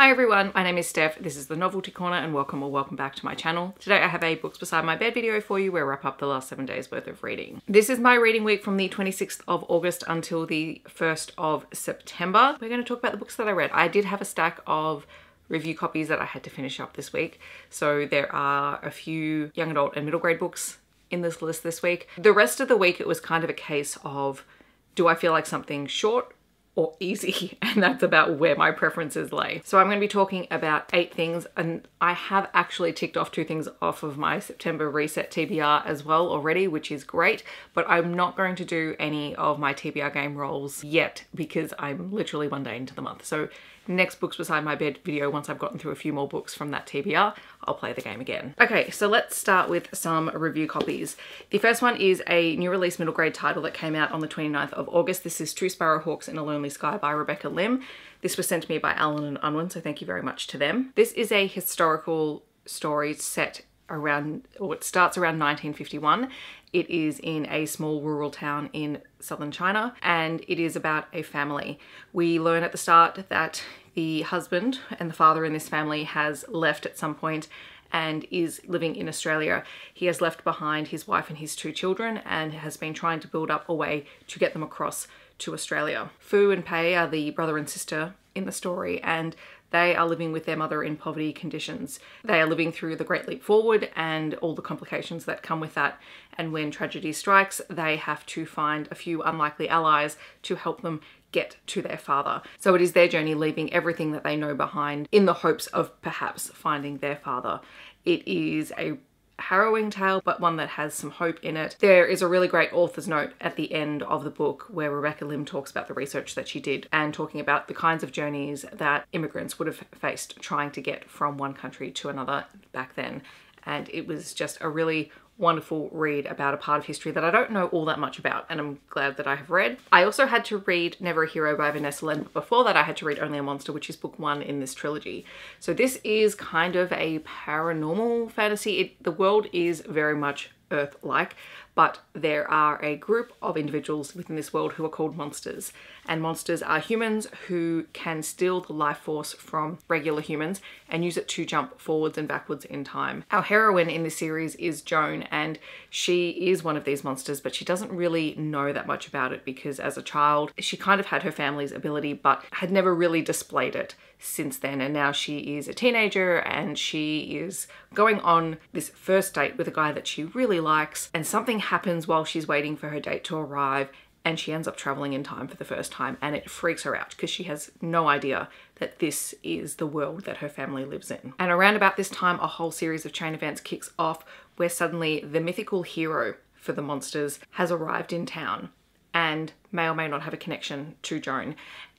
Hi everyone, my name is Steph, this is the Noveltea Corner and welcome or welcome back to my channel. Today I have a Books Beside My Bed video for you where I wrap up the last seven days worth of reading. This is my reading week from the 26th of August until the 1st of September. We're going to talk about the books that I read. I did have a stack of review copies that I had to finish up this week. So there are a few young adult and middle grade books in this list this week. The rest of the week it was kind of a case of do I feel like something short or easy and that's about where my preferences lay. So I'm going to be talking about eight things and I have actually ticked off two things off of my September reset TBR as well already which is great but I'm not going to do any of my TBR game rolls yet because I'm literally one day into the month. So next books beside my bed video once I've gotten through a few more books from that TBR I'll play the game again. Okay so let's start with some review copies. The first one is a new release middle grade title that came out on the 29th of August. This is Two Sparrowhawks in a Lonely Sky by Rebecca Lim. This was sent to me by Allen and Unwin so thank you very much to them. This is a historical story set around, or it starts around 1951. It is in a small rural town in southern China and it is about a family. We learn at the start that the husband and the father in this family has left at some point and is living in Australia. He has left behind his wife and his two children and has been trying to build up a way to get them across to Australia. Fu and Pei are the brother and sister in the story and they are living with their mother in poverty conditions. They are living through the Great Leap Forward and all the complications that come with that. And when tragedy strikes, they have to find a few unlikely allies to help them get to their father. So it is their journey leaving everything that they know behind in the hopes of perhaps finding their father. It is a harrowing tale, but one that has some hope in it. There is a really great author's note at the end of the book where Rebecca Lim talks about the research that she did and talking about the kinds of journeys that immigrants would have faced trying to get from one country to another back then. And it was just a really wonderful read about a part of history that I don't know all that much about and I'm glad that I have read. I also had to read Never a Hero by Vanessa Len, but before that I had to read Only a Monster, which is book one in this trilogy. So this is kind of a paranormal fantasy. It, the world is very much Earth-like, but there are a group of individuals within this world who are called monsters. And monsters are humans who can steal the life force from regular humans and use it to jump forwards and backwards in time. Our heroine in this series is Joan and she is one of these monsters, but she doesn't really know that much about it because as a child, she kind of had her family's ability, but had never really displayed it since then and now she is a teenager and she is going on this first date with a guy that she really likes and something happens while she's waiting for her date to arrive and she ends up traveling in time for the first time and it freaks her out because she has no idea that this is the world that her family lives in. And around about this time, a whole series of chain events kicks off where suddenly the mythical hero for the monsters has arrived in town and may or may not have a connection to Joan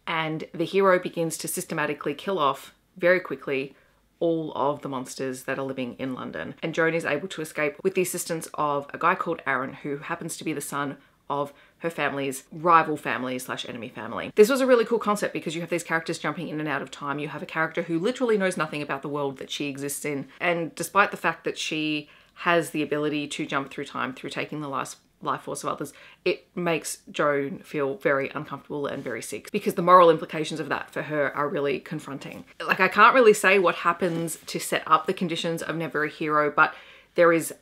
and the hero begins to systematically kill off very quickly all of the monsters that are living in London. And Joan is able to escape with the assistance of a guy called Aaron who happens to be the son of her family's rival family slash enemy family. This was a really cool concept because you have these characters jumping in and out of time. You have a character who literally knows nothing about the world that she exists in. And despite the fact that she has the ability to jump through time through taking the last life force of others, it makes Joan feel very uncomfortable and very sick because the moral implications of that for her are really confronting. Like I can't really say what happens to set up the conditions of Never a Hero, but there is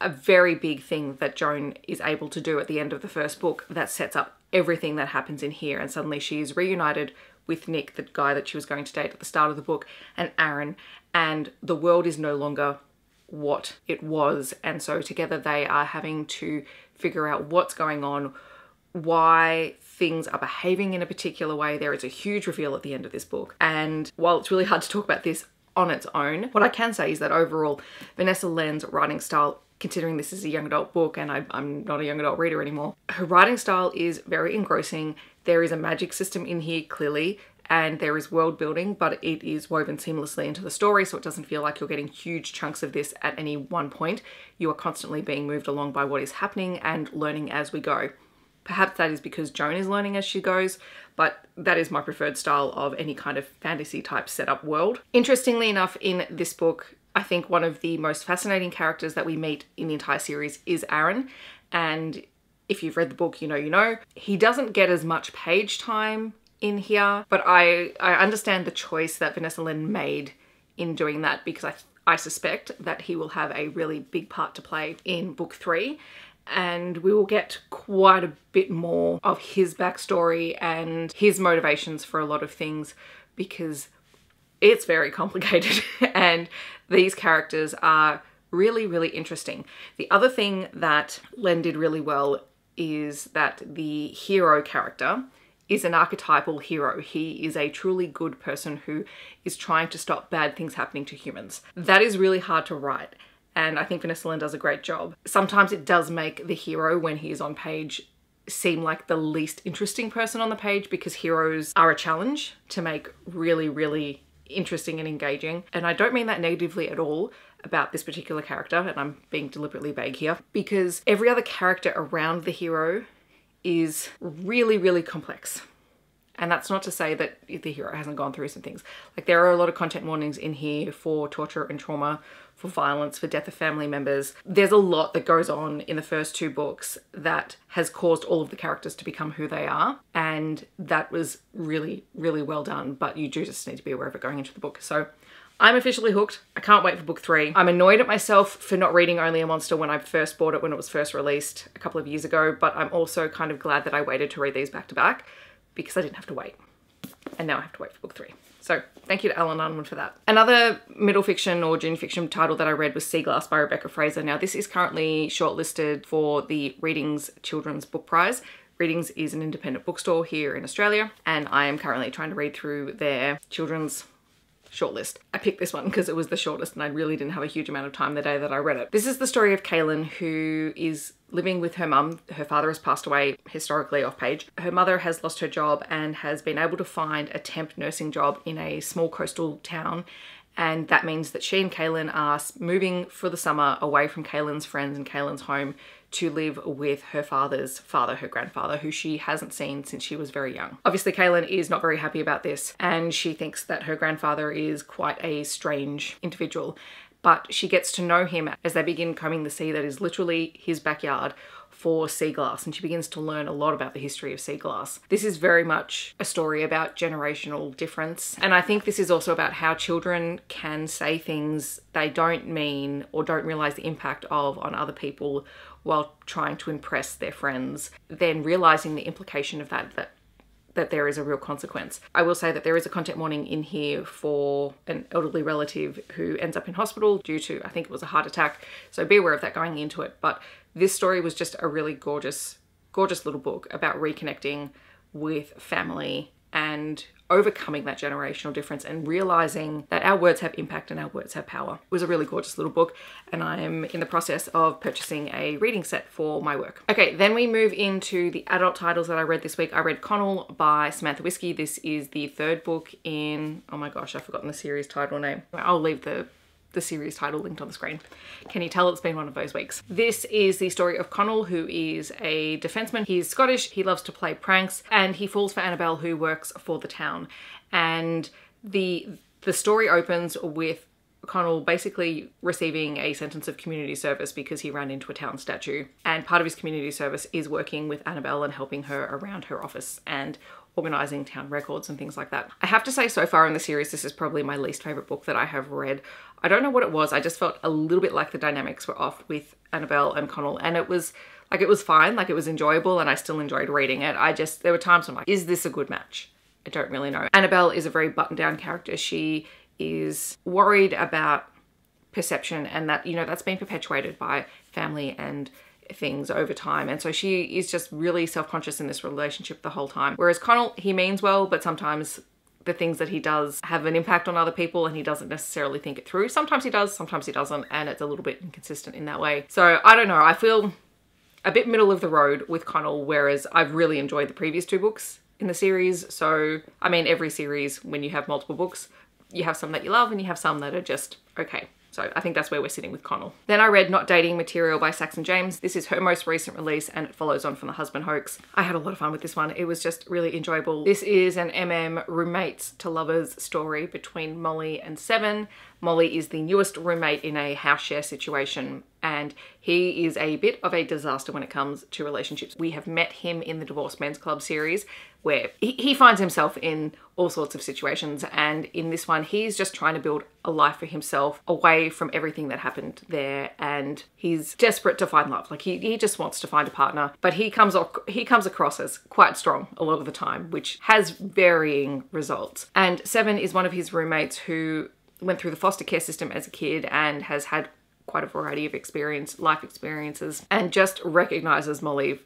a very big thing that Joan is able to do at the end of the first book that sets up everything that happens in here and suddenly she is reunited with Nick, the guy that she was going to date at the start of the book, and Aaron, and the world is no longer what it was and so together they are having to figure out what's going on, why things are behaving in a particular way. There is a huge reveal at the end of this book. And while it's really hard to talk about this on its own, what I can say is that overall, Vanessa Len's writing style considering this is a young adult book and I, am not a young adult reader anymore. Her writing style is very engrossing. There is a magic system in here clearly and there is world building, but it is woven seamlessly into the story, so it doesn't feel like you're getting huge chunks of this at any one point. You are constantly being moved along by what is happening and learning as we go. Perhaps that is because Joan is learning as she goes, but that is my preferred style of any kind of fantasy type setup world. Interestingly enough, in this book, I think one of the most fascinating characters that we meet in the entire series is Aaron. And if you've read the book, you know, you know. He doesn't get as much page time in here, but I, I understand the choice that Vanessa Len made in doing that because I, I suspect that he will have a really big part to play in book three and we will get quite a bit more of his backstory and his motivations for a lot of things because it's very complicated and these characters are really, really interesting. The other thing that Len did really well is that the hero character is an archetypal hero. He is a truly good person who is trying to stop bad things happening to humans. That is really hard to write and I think Vanessa Len does a great job. Sometimes it does make the hero when he is on page seem like the least interesting person on the page because heroes are a challenge to make really, really interesting and engaging. And I don't mean that negatively at all about this particular character, and I'm being deliberately vague here, because every other character around the hero is really, really complex. And that's not to say that the hero hasn't gone through some things. Like there are a lot of content warnings in here for torture and trauma, for violence, for death of family members. There's a lot that goes on in the first two books that has caused all of the characters to become who they are. And that was really, really well done. But you do just need to be aware of it going into the book. So I'm officially hooked. I can't wait for book three. I'm annoyed at myself for not reading Only a Monster when I first bought it when it was first released a couple of years ago, but I'm also kind of glad that I waited to read these back to back because I didn't have to wait. And now I have to wait for book three. So thank you to Allen Unwin for that. Another middle fiction or junior fiction title that I read was Sea Glass by Rebecca Fraser. Now this is currently shortlisted for the Readings Children's Book Prize. Readings is an independent bookstore here in Australia and I am currently trying to read through their children's shortlist. I picked this one because it was the shortest and I really didn't have a huge amount of time the day that I read it. This is the story of Kaylin who is living with her mum. Her father has passed away historically off page. Her mother has lost her job and has been able to find a temp nursing job in a small coastal town and that means that she and Kaylin are moving for the summer away from Kaylin's friends and Kaylin's home to live with her father's father, her grandfather, who she hasn't seen since she was very young. Obviously, Kaylin is not very happy about this and she thinks that her grandfather is quite a strange individual but she gets to know him as they begin combing the sea that is literally his backyard for sea glass and she begins to learn a lot about the history of sea glass. This is very much a story about generational difference and I think this is also about how children can say things they don't mean or don't realize the impact of on other people while trying to impress their friends, then realizing the implication of that that that there is a real consequence. I will say that there is a content warning in here for an elderly relative who ends up in hospital due to, I think it was a heart attack. So be aware of that going into it. But this story was just a really gorgeous, gorgeous little book about reconnecting with family and overcoming that generational difference and realizing that our words have impact and our words have power. It was a really gorgeous little book and I am in the process of purchasing a reading set for my work. Okay, then we move into the adult titles that I read this week. I read Connell by Samantha Whiskey. This is the third book in, oh my gosh, I've forgotten the series title name. I'll leave the the series title linked on the screen. Can you tell it's been one of those weeks? This is the story of Connell, who is a defenseman. He's Scottish, he loves to play pranks, and he falls for Annabelle, who works for the town. And the the story opens with Connell basically receiving a sentence of community service because he ran into a town statue. And part of his community service is working with Annabelle and helping her around her office and organising town records and things like that. I have to say so far in the series this is probably my least favourite book that I have read. I don't know what it was, I just felt a little bit like the dynamics were off with Annabelle and Connell and it was like it was fine, like it was enjoyable and I still enjoyed reading it. I just, there were times I'm like, is this a good match? I don't really know. Annabelle is a very buttoned down character. She is worried about perception and that, you know, that's been perpetuated by family and things over time. And so she is just really self-conscious in this relationship the whole time. Whereas Connell, he means well, but sometimes the things that he does have an impact on other people and he doesn't necessarily think it through. Sometimes he does, sometimes he doesn't, and it's a little bit inconsistent in that way. So I don't know, I feel a bit middle of the road with Connell, whereas I've really enjoyed the previous two books in the series. So, I mean, every series, when you have multiple books, you have some that you love and you have some that are just okay. So I think that's where we're sitting with Connell. Then I read Not Dating Material by Saxon James. This is her most recent release and it follows on from The Husband Hoax. I had a lot of fun with this one. It was just really enjoyable. This is an MM roommates to lovers story between Molly and Seven. Molly is the newest roommate in a house share situation and he is a bit of a disaster when it comes to relationships. We have met him in the Divorce Men's Club series where he, finds himself in all sorts of situations and in this one he's just trying to build a life for himself away from everything that happened there and he's desperate to find love like he, he just wants to find a partner but he comes off, he comes across as quite strong a lot of the time which has varying results and seven is one of his roommates who went through the foster care system as a kid and has had quite a variety of experience, life experiences, and just recognizes Molly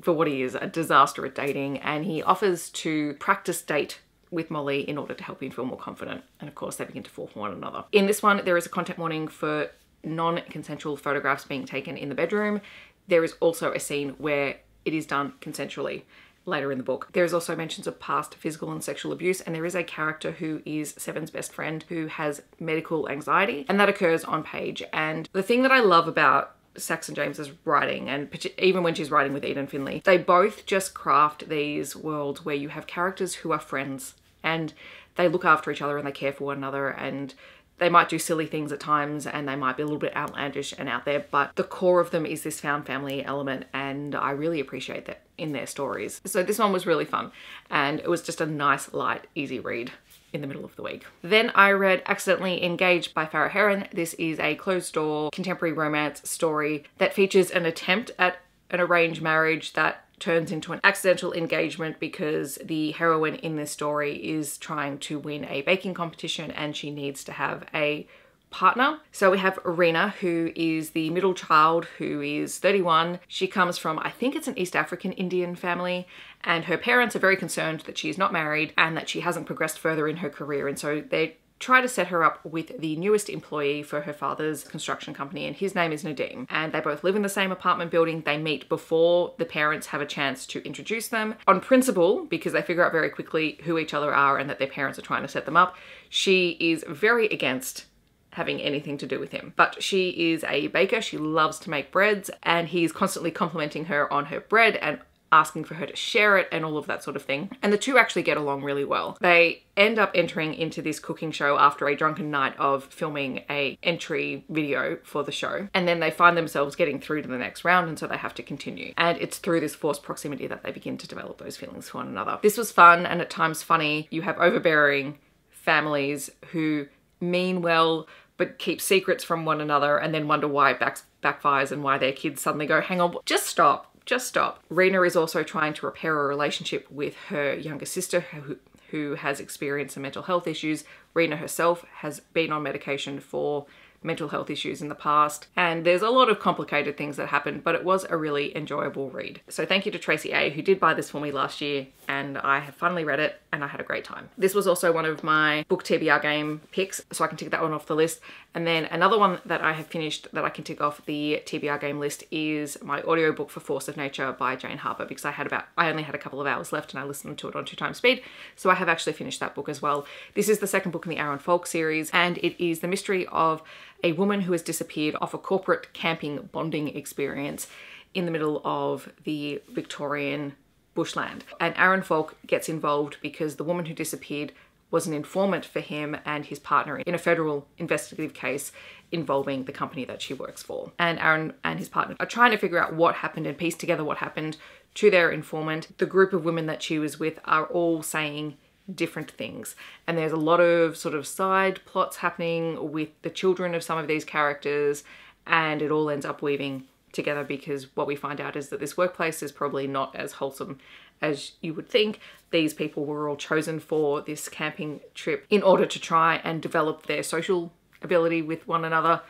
for what he is, a disaster at dating, and he offers to practice date with Molly in order to help him feel more confident. And of course, they begin to fall for one another. In this one, there is a content warning for non-consensual photographs being taken in the bedroom. There is also a scene where it is done consensually later in the book. There is also mentions of past physical and sexual abuse, and there is a character who is Seven's best friend who has medical anxiety, and that occurs on page. And the thing that I love about Saxon James's writing, and even when she's writing with Eden Finley, they both just craft these worlds where you have characters who are friends and they look after each other and they care for one another and they might do silly things at times and they might be a little bit outlandish and out there, but the core of them is this found family element and I really appreciate that in their stories. So this one was really fun and it was just a nice, light, easy read in the middle of the week. Then I read Accidentally Engaged by Farah Heron. This is a closed door contemporary romance story that features an attempt at an arranged marriage that turns into an accidental engagement because the heroine in this story is trying to win a baking competition and she needs to have a partner. So we have Irina, who is the middle child, who is 31. She comes from, I think it's an East African Indian family, and her parents are very concerned that she's not married and that she hasn't progressed further in her career. And so they try to set her up with the newest employee for her father's construction company and his name is Nadim and they both live in the same apartment building. They meet before the parents have a chance to introduce them on principle because they figure out very quickly who each other are and that their parents are trying to set them up. She is very against having anything to do with him. But she is a baker, she loves to make breads, and he's constantly complimenting her on her bread and asking for her to share it and all of that sort of thing. And the two actually get along really well. They end up entering into this cooking show after a drunken night of filming a entry video for the show. And then they find themselves getting through to the next round and so they have to continue. And it's through this forced proximity that they begin to develop those feelings for one another. This was fun and at times funny. You have overbearing families who mean well but keep secrets from one another and then wonder why it back backfires and why their kids suddenly go, hang on, just stop just stop. Reena is also trying to repair a relationship with her younger sister who, who has experienced some mental health issues. Reena herself has been on medication for mental health issues in the past. And there's a lot of complicated things that happened, but it was a really enjoyable read. So thank you to Tracy A who did buy this for me last year and I have finally read it and I had a great time. This was also one of my book TBR game picks, so I can tick that one off the list. And then another one that I have finished that I can tick off the TBR game list is my audiobook for Force of Nature by Jane Harper because I had about, I only had a couple of hours left and I listened to it on two times speed. So I have actually finished that book as well. This is the second book in the Aaron Falk series and it is the mystery of a woman who has disappeared off a corporate camping bonding experience in the middle of the Victorian bushland. And Aaron Falk gets involved because the woman who disappeared was an informant for him and his partner in a federal investigative case involving the company that she works for. And Aaron and his partner are trying to figure out what happened and piece together what happened to their informant. The group of women that she was with are all saying different things. And there's a lot of sort of side plots happening with the children of some of these characters and it all ends up weaving together because what we find out is that this workplace is probably not as wholesome as you would think. These people were all chosen for this camping trip in order to try and develop their social ability with one another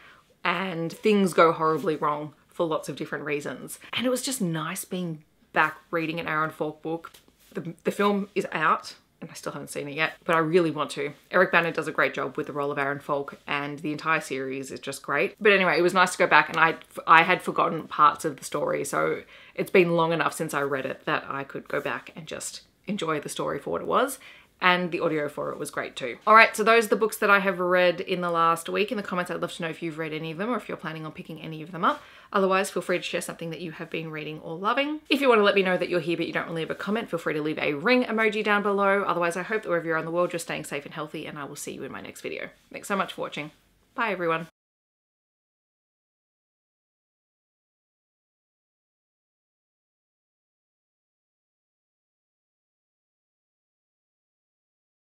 and things go horribly wrong for lots of different reasons. And it was just nice being back reading an Aaron Falk book. The, the film is out and I still haven't seen it yet, but I really want to. Eric Bana does a great job with the role of Aaron Falk and the entire series is just great. But anyway, it was nice to go back and I, I had forgotten parts of the story. So it's been long enough since I read it that I could go back and just enjoy the story for what it was and the audio for it was great too. All right, so those are the books that I have read in the last week. In the comments, I'd love to know if you've read any of them or if you're planning on picking any of them up. Otherwise, feel free to share something that you have been reading or loving. If you want to let me know that you're here but you don't want to leave a comment, feel free to leave a ring emoji down below. Otherwise, I hope that wherever you're in the world, you're staying safe and healthy and I will see you in my next video. Thanks so much for watching. Bye everyone.